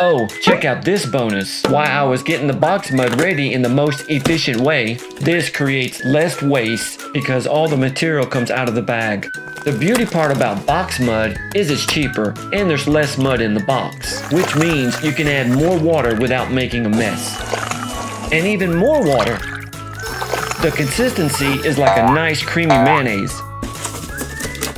Oh, check out this bonus. While I was getting the box mud ready in the most efficient way, this creates less waste because all the material comes out of the bag. The beauty part about box mud is it's cheaper and there's less mud in the box, which means you can add more water without making a mess. And even more water. The consistency is like a nice creamy mayonnaise.